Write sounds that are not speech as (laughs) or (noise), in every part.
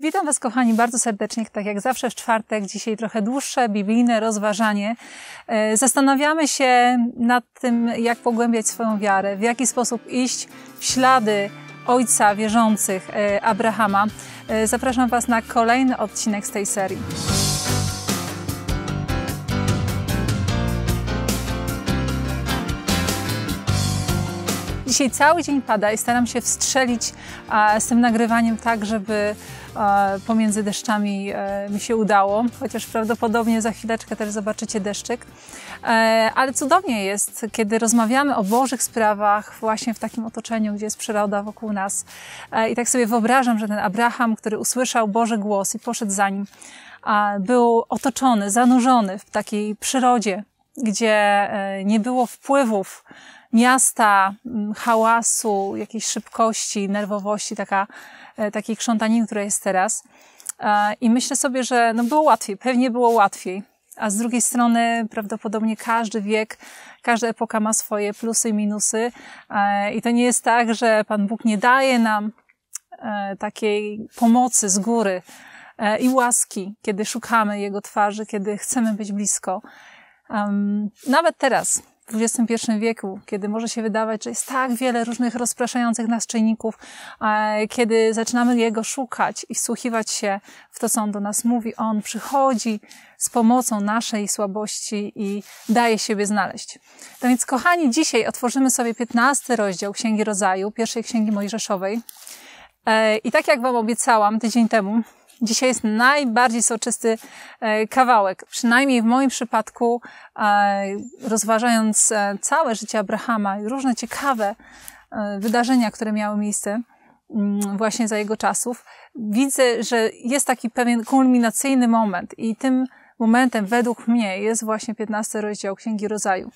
Witam Was, kochani, bardzo serdecznie, tak jak zawsze w czwartek, dzisiaj trochę dłuższe biblijne rozważanie. E, zastanawiamy się nad tym, jak pogłębiać swoją wiarę, w jaki sposób iść w ślady ojca wierzących e, Abrahama. E, zapraszam Was na kolejny odcinek z tej serii. Dzisiaj cały dzień pada i staram się wstrzelić z tym nagrywaniem tak, żeby pomiędzy deszczami e, mi się udało, chociaż prawdopodobnie za chwileczkę też zobaczycie deszczyk. E, ale cudownie jest, kiedy rozmawiamy o Bożych sprawach właśnie w takim otoczeniu, gdzie jest przyroda wokół nas. E, I tak sobie wyobrażam, że ten Abraham, który usłyszał Boży głos i poszedł za nim, był otoczony, zanurzony w takiej przyrodzie, gdzie nie było wpływów miasta, hałasu, jakiejś szybkości, nerwowości, taka E, takiej krzątaniny, która jest teraz. E, I myślę sobie, że no było łatwiej, pewnie było łatwiej. A z drugiej strony prawdopodobnie każdy wiek, każda epoka ma swoje plusy i minusy. E, I to nie jest tak, że Pan Bóg nie daje nam takiej pomocy z góry i łaski, kiedy szukamy Jego twarzy, kiedy chcemy być blisko. Nawet teraz, w XXI wieku, kiedy może się wydawać, że jest tak wiele różnych rozpraszających nas czynników, kiedy zaczynamy Jego szukać i wsłuchiwać się w to, co On do nas mówi, On przychodzi z pomocą naszej słabości i daje siebie znaleźć. No więc, kochani, dzisiaj otworzymy sobie 15 rozdział Księgi Rodzaju, pierwszej Księgi Mojżeszowej. E, I tak jak Wam obiecałam tydzień temu, Dzisiaj jest najbardziej soczysty e, kawałek. Przynajmniej w moim przypadku, e, rozważając e, całe życie Abrahama i różne ciekawe wydarzenia, które miały miejsce mm, właśnie za jego czasów, widzę, że jest taki pewien kulminacyjny moment i tym momentem według mnie jest właśnie 15 rozdział Księgi Rodzaju.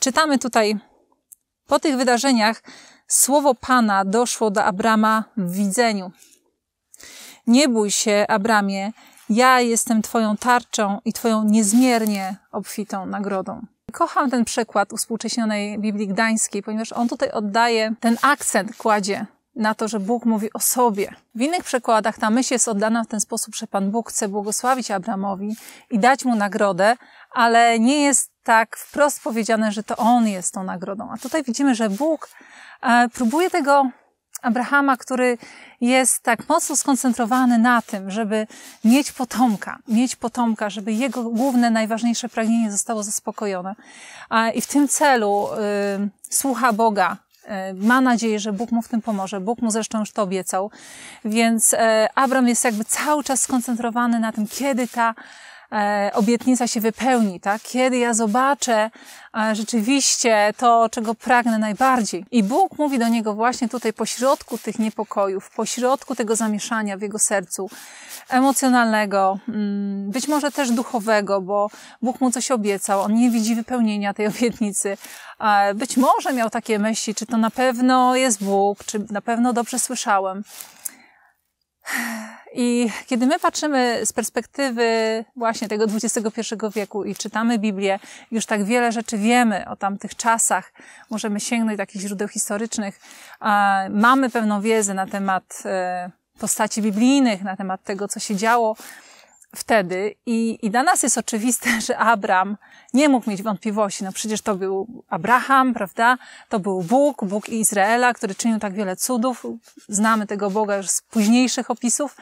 Czytamy tutaj po tych wydarzeniach słowo Pana doszło do Abrama w widzeniu. Nie bój się, Abramie, ja jestem Twoją tarczą i Twoją niezmiernie obfitą nagrodą. Kocham ten przekład uspółcześnionej Biblii Gdańskiej, ponieważ on tutaj oddaje, ten akcent kładzie na to, że Bóg mówi o sobie. W innych przekładach ta myśl jest oddana w ten sposób, że Pan Bóg chce błogosławić Abramowi i dać mu nagrodę, ale nie jest tak wprost powiedziane, że to on jest tą nagrodą. A tutaj widzimy, że Bóg e, próbuje tego Abrahama, który jest tak mocno skoncentrowany na tym, żeby mieć potomka, mieć potomka, żeby jego główne, najważniejsze pragnienie zostało zaspokojone. I w tym celu y, słucha Boga, y, ma nadzieję, że Bóg mu w tym pomoże. Bóg mu zresztą już to obiecał. Więc y, Abram jest jakby cały czas skoncentrowany na tym, kiedy ta obietnica się wypełni, tak? Kiedy ja zobaczę e, rzeczywiście to, czego pragnę najbardziej. I Bóg mówi do niego właśnie tutaj pośrodku tych niepokojów, pośrodku tego zamieszania w jego sercu emocjonalnego, mm, być może też duchowego, bo Bóg mu coś obiecał, on nie widzi wypełnienia tej (laughs) obietnicy. E, być może miał takie myśli, czy to na pewno jest Bóg, czy na pewno dobrze słyszałem. I kiedy my patrzymy z perspektywy właśnie tego XXI wieku i czytamy Biblię, już tak wiele rzeczy wiemy o tamtych czasach, możemy sięgnąć do takich źródeł historycznych, mamy pewną wiedzę na temat e, postaci biblijnych, na temat tego, co się działo wtedy i, i dla nas jest oczywiste, że Abram nie mógł mieć wątpliwości. No przecież to był Abraham, prawda? To był Bóg, Bóg Izraela, który czynił tak wiele cudów. Znamy tego Boga już z późniejszych opisów,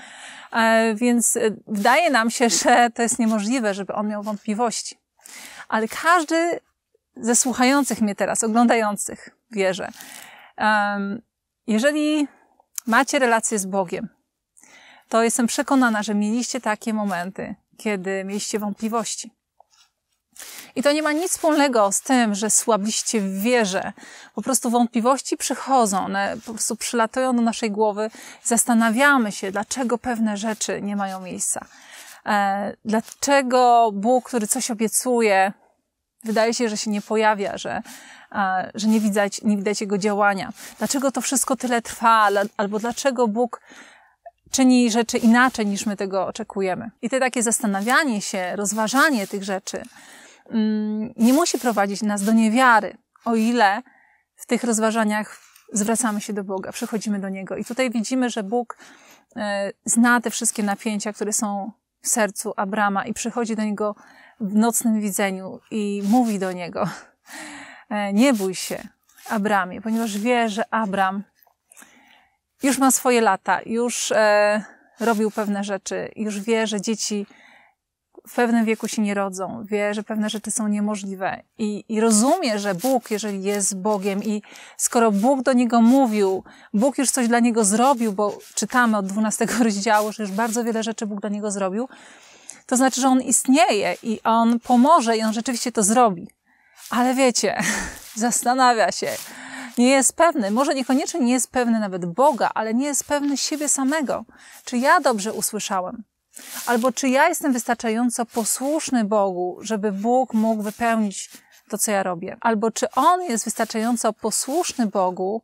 e, więc e, wydaje nam się, że to jest niemożliwe, żeby on miał wątpliwości. Ale każdy ze słuchających mnie teraz, oglądających, wierzę, jeżeli macie relację z Bogiem, to jestem przekonana, że mieliście takie momenty, kiedy mieliście wątpliwości. I to nie ma nic wspólnego z tym, że słabliście w wierze. Po prostu wątpliwości przychodzą, one po prostu przylatują do naszej głowy. Zastanawiamy się, dlaczego pewne rzeczy nie mają miejsca. E, dlaczego Bóg, który coś obiecuje, wydaje się, że się nie pojawia, że, że nie widać, nie widać Jego działania. Dlaczego to wszystko tyle trwa, albo dlaczego Bóg czyni rzeczy inaczej niż my tego oczekujemy. I te takie zastanawianie się, rozważanie tych rzeczy mm, nie musi prowadzić nas do niewiary, o ile w tych rozważaniach zwracamy się do Boga, przychodzimy do Niego. I tutaj widzimy, że Bóg e, zna te wszystkie napięcia, które są w sercu Abrama i przychodzi do niego w nocnym widzeniu i mówi do niego: e, Nie bój się, Abramie, ponieważ wie, że Abram już ma swoje lata, już e, robił pewne rzeczy, już wie, że dzieci w pewnym wieku się nie rodzą, wie, że pewne rzeczy są niemożliwe i, i rozumie, że Bóg, jeżeli jest Bogiem i skoro Bóg do niego mówił, Bóg już coś dla niego zrobił, bo czytamy od 12 (laughs) rozdziału, że już bardzo wiele rzeczy Bóg dla niego zrobił, to znaczy, że on istnieje i on pomoże i on rzeczywiście to zrobi. Ale wiecie, (laughs) zastanawia się, nie jest pewny, może niekoniecznie nie jest pewny nawet Boga, ale nie jest pewny siebie samego. Czy ja dobrze usłyszałem? Albo czy ja jestem wystarczająco posłuszny Bogu, żeby Bóg mógł wypełnić to, co ja robię? Albo czy On jest wystarczająco posłuszny Bogu,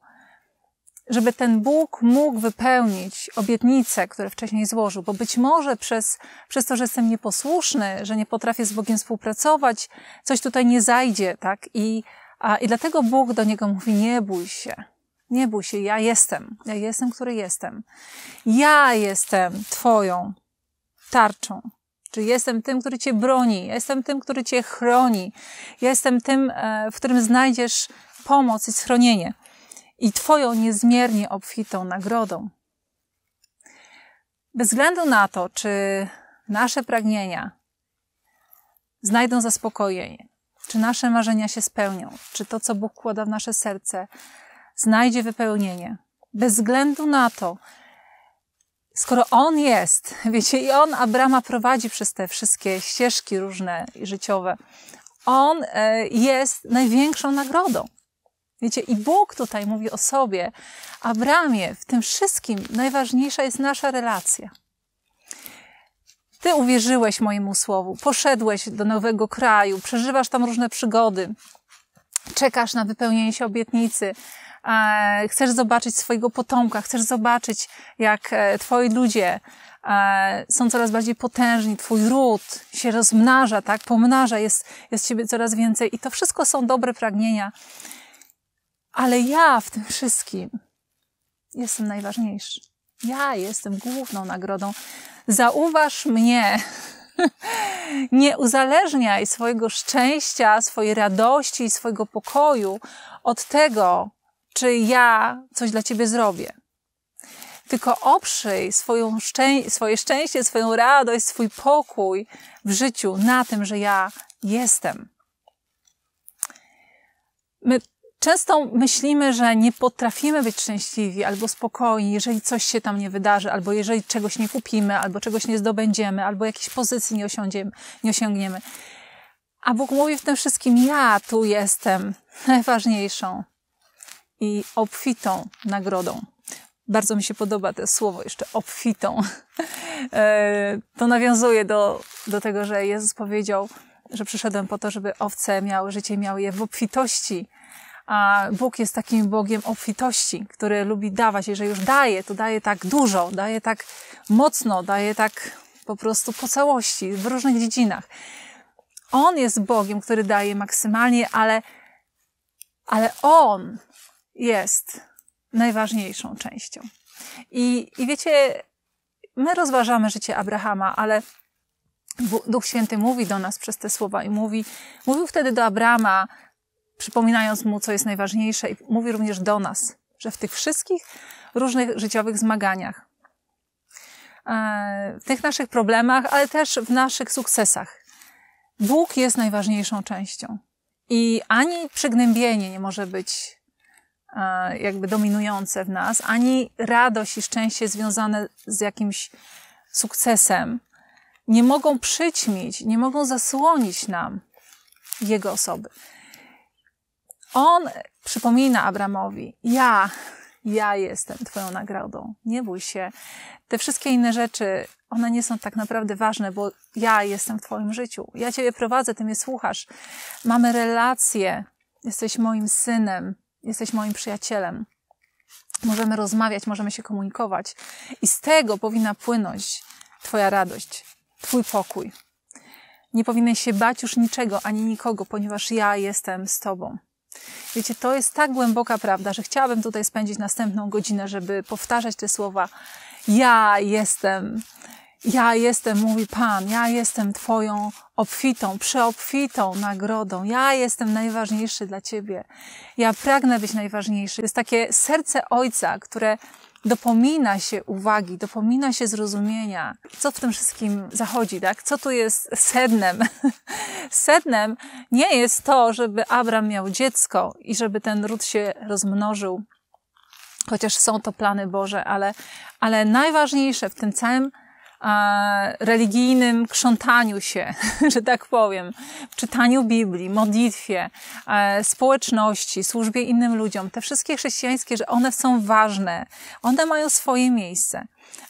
żeby ten Bóg mógł wypełnić obietnice, które wcześniej złożył, bo być może przez, przez to, że jestem nieposłuszny, że nie potrafię z Bogiem współpracować, coś tutaj nie zajdzie, tak? I, a, i dlatego Bóg do niego mówi, nie bój się, nie bój się, ja jestem, ja jestem, który jestem. Ja jestem Twoją tarczą. Czy jestem tym, który Cię broni, jestem tym, który Cię chroni, jestem tym, e, w którym znajdziesz pomoc i schronienie i Twoją niezmiernie obfitą nagrodą. Bez względu na to, czy nasze pragnienia znajdą zaspokojenie, czy nasze marzenia się spełnią, czy to, co Bóg kłada w nasze serce, znajdzie wypełnienie. Bez względu na to, skoro On jest, wiecie, i On Abrama prowadzi przez te wszystkie ścieżki różne i życiowe, On e, jest największą nagrodą. Wiecie, i Bóg tutaj mówi o sobie, Abramie, w tym wszystkim najważniejsza jest nasza relacja. Ty uwierzyłeś mojemu słowu, poszedłeś do nowego kraju, przeżywasz tam różne przygody, czekasz na wypełnienie się obietnicy, chcesz zobaczyć swojego potomka, chcesz zobaczyć, jak e, twoi ludzie e, są coraz bardziej potężni, twój ród się rozmnaża, tak, pomnaża, jest, jest ciebie coraz więcej i to wszystko są dobre pragnienia, ale ja w tym wszystkim jestem najważniejszy. Ja jestem główną nagrodą. Zauważ mnie. (laughs) Nie uzależniaj swojego szczęścia, swojej radości swojego pokoju od tego, czy ja coś dla ciebie zrobię. Tylko oprzyj swoją szczę swoje szczęście, swoją radość, swój pokój w życiu na tym, że ja jestem. My Często myślimy, że nie potrafimy być szczęśliwi albo spokojni, jeżeli coś się tam nie wydarzy, albo jeżeli czegoś nie kupimy, albo czegoś nie zdobędziemy, albo jakiejś pozycji nie, nie osiągniemy. A Bóg mówi w tym wszystkim: Ja tu jestem najważniejszą i obfitą nagrodą. Bardzo mi się podoba to słowo jeszcze obfitą. (laughs) E, to nawiązuje do, do tego, że Jezus powiedział, że przyszedłem po to, żeby owce miały życie, miały je w obfitości a Bóg jest takim Bogiem obfitości, który lubi dawać. Jeżeli już daje, to daje tak dużo, daje tak mocno, daje tak po prostu po całości, w różnych dziedzinach. On jest Bogiem, który daje maksymalnie, ale, ale On jest najważniejszą częścią. I, I wiecie, my rozważamy życie Abrahama, ale Duch Święty mówi do nas przez te słowa i mówi, mówił wtedy do Abrama, przypominając mu, co jest najważniejsze, i mówi również do nas, że w tych wszystkich różnych życiowych zmaganiach, e, w tych naszych problemach, ale też w naszych sukcesach, Bóg jest najważniejszą częścią. I ani przygnębienie nie może być e, jakby dominujące w nas, ani radość i szczęście związane z jakimś sukcesem nie mogą przyćmić, nie mogą zasłonić nam Jego osoby. On przypomina Abramowi: Ja, ja jestem Twoją nagrodą. Nie bój się. Te wszystkie inne rzeczy, one nie są tak naprawdę ważne, bo ja jestem w Twoim życiu. Ja Ciebie prowadzę, Ty mnie słuchasz. Mamy relacje. Jesteś moim synem, jesteś moim przyjacielem. Możemy rozmawiać, możemy się komunikować. I z tego powinna płynąć Twoja radość, Twój pokój. Nie powinieneś się bać już niczego ani nikogo, ponieważ ja jestem z Tobą. Wiecie, to jest tak głęboka prawda, że chciałabym tutaj spędzić następną godzinę, żeby powtarzać te słowa. Ja jestem, ja jestem, mówi Pan, ja jestem Twoją obfitą, przeobfitą nagrodą. Ja jestem najważniejszy dla Ciebie. Ja pragnę być najważniejszy. To jest takie serce Ojca, które dopomina się uwagi, dopomina się zrozumienia, co w tym wszystkim zachodzi, tak? Co tu jest sednem? (laughs) sednem nie jest to, żeby Abram miał dziecko i żeby ten ród się rozmnożył, chociaż są to plany Boże, ale, ale najważniejsze w tym całym religijnym krzątaniu się, (laughs) że tak powiem, czytaniu Biblii, modlitwie, społeczności, służbie innym ludziom, te wszystkie chrześcijańskie, że one są ważne, one mają swoje miejsce,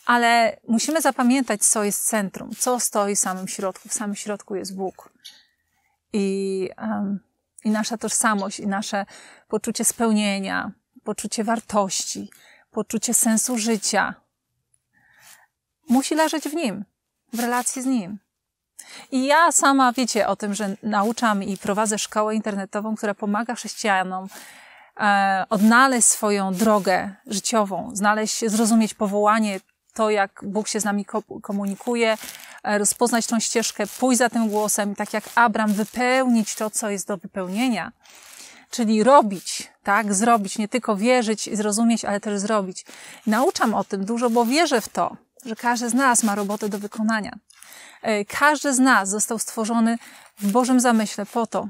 ale musimy zapamiętać, co jest centrum, co stoi w samym środku. W samym środku jest Bóg. I, um, i nasza tożsamość, i nasze poczucie spełnienia, poczucie wartości, poczucie sensu życia, musi leżeć w nim, w relacji z nim. I ja sama wiecie o tym, że nauczam i prowadzę szkołę internetową, która pomaga chrześcijanom e, odnaleźć swoją drogę życiową, znaleźć, zrozumieć powołanie, to jak Bóg się z nami komunikuje, e, rozpoznać tą ścieżkę, pójść za tym głosem, tak jak Abram, wypełnić to, co jest do wypełnienia. Czyli robić, tak? Zrobić, nie tylko wierzyć i zrozumieć, ale też zrobić. Nauczam o tym dużo, bo wierzę w to, że każdy z nas ma robotę do wykonania. E, każdy z nas został stworzony w Bożym zamyśle po to,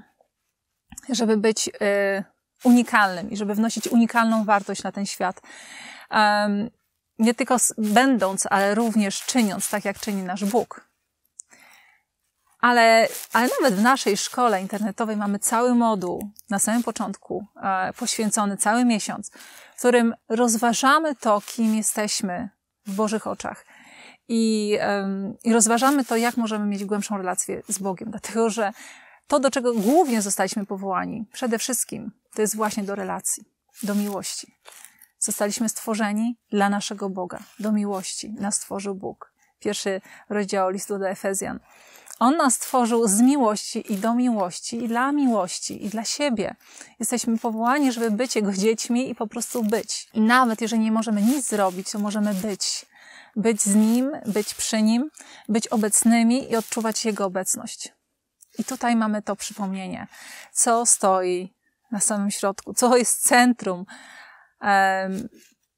żeby być e, unikalnym i żeby wnosić unikalną wartość na ten świat. Nie tylko będąc, ale również czyniąc tak, jak czyni nasz Bóg. Ale, ale nawet w naszej szkole internetowej mamy cały moduł na samym początku, e, poświęcony cały miesiąc, w którym rozważamy to, kim jesteśmy w Bożych oczach. I, I rozważamy to, jak możemy mieć głębszą relację z Bogiem, dlatego że to, do czego głównie zostaliśmy powołani, przede wszystkim, to jest właśnie do relacji, do miłości. Zostaliśmy stworzeni dla naszego Boga, do miłości. Nas stworzył Bóg. Pierwszy rozdział listu do Efezjan. On nas stworzył z miłości i do miłości, i dla miłości, i dla siebie. Jesteśmy powołani, żeby być Jego dziećmi i po prostu być. I nawet jeżeli nie możemy nic zrobić, to możemy być. Być z Nim, być przy Nim, być obecnymi i odczuwać Jego obecność. I tutaj mamy to przypomnienie, co stoi na samym środku, co jest centrum um,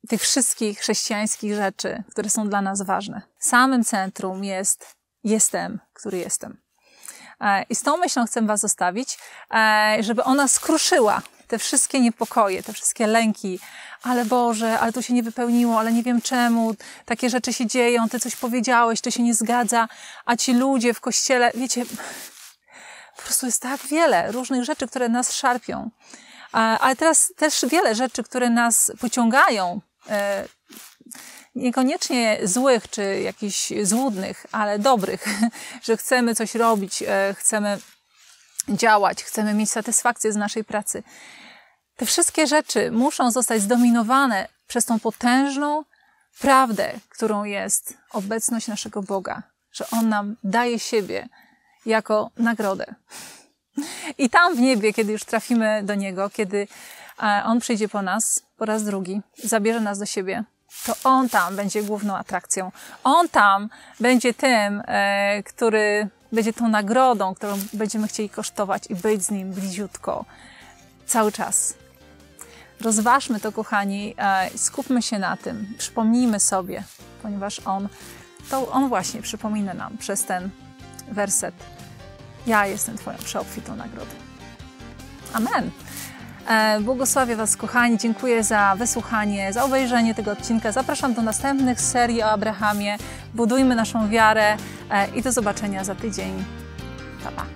tych wszystkich chrześcijańskich rzeczy, które są dla nas ważne. Samym centrum jest jestem, który jestem. E, I z tą myślą chcę Was zostawić, e, żeby ona skruszyła te wszystkie niepokoje, te wszystkie lęki. Ale Boże, ale to się nie wypełniło, ale nie wiem czemu, takie rzeczy się dzieją, Ty coś powiedziałeś, to się nie zgadza, a ci ludzie w kościele, wiecie, po prostu jest tak wiele różnych rzeczy, które nas szarpią. E, ale teraz też wiele rzeczy, które nas pociągają niekoniecznie złych czy jakichś złudnych, ale dobrych, (laughs) że chcemy coś robić, e, chcemy działać, chcemy mieć satysfakcję z naszej pracy. Te wszystkie rzeczy muszą zostać zdominowane przez tą potężną prawdę, którą jest obecność naszego Boga, że On nam daje siebie jako nagrodę. I tam w niebie, kiedy już trafimy do Niego, kiedy e, On przyjdzie po nas po raz drugi, zabierze nas do siebie, to on tam będzie główną atrakcją. On tam będzie tym, e, który będzie tą nagrodą, którą będziemy chcieli kosztować i być z nim bliziutko cały czas. Rozważmy to, kochani, e, skupmy się na tym, przypomnijmy sobie, ponieważ on, to on właśnie przypomina nam przez ten werset: Ja jestem Twoją przeobfitą nagrodą. Amen. E, błogosławię Was, kochani. Dziękuję za wysłuchanie, za obejrzenie tego odcinka. Zapraszam do następnych serii o Abrahamie. Budujmy naszą wiarę e, i do zobaczenia za tydzień. Pa, pa.